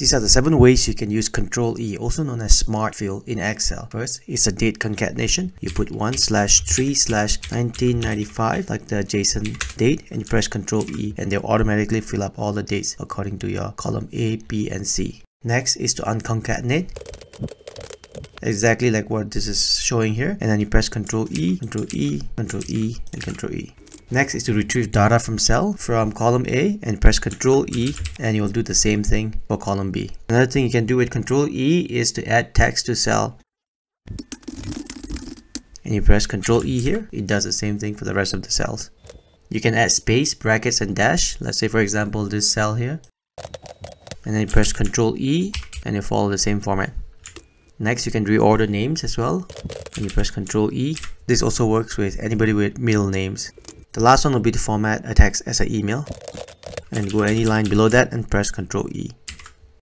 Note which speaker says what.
Speaker 1: These are the seven ways you can use Control E, also known as Smart Fill in Excel. First it's a date concatenation. You put 1 slash 3 slash 1995 like the JSON date and you press Control E and they'll automatically fill up all the dates according to your column A, B and C. Next is to unconcatenate exactly like what this is showing here and then you press Control E, Control E, Control E and Control E. Next is to retrieve data from cell from column A and press Ctrl E and you will do the same thing for column B. Another thing you can do with Ctrl E is to add text to cell and you press Ctrl E here, it does the same thing for the rest of the cells. You can add space, brackets and dash, let's say for example this cell here and then you press Ctrl E and you follow the same format. Next, you can reorder names as well. And you press Ctrl E. This also works with anybody with middle names. The last one will be to format a text as an email and go any line below that and press Ctrl E.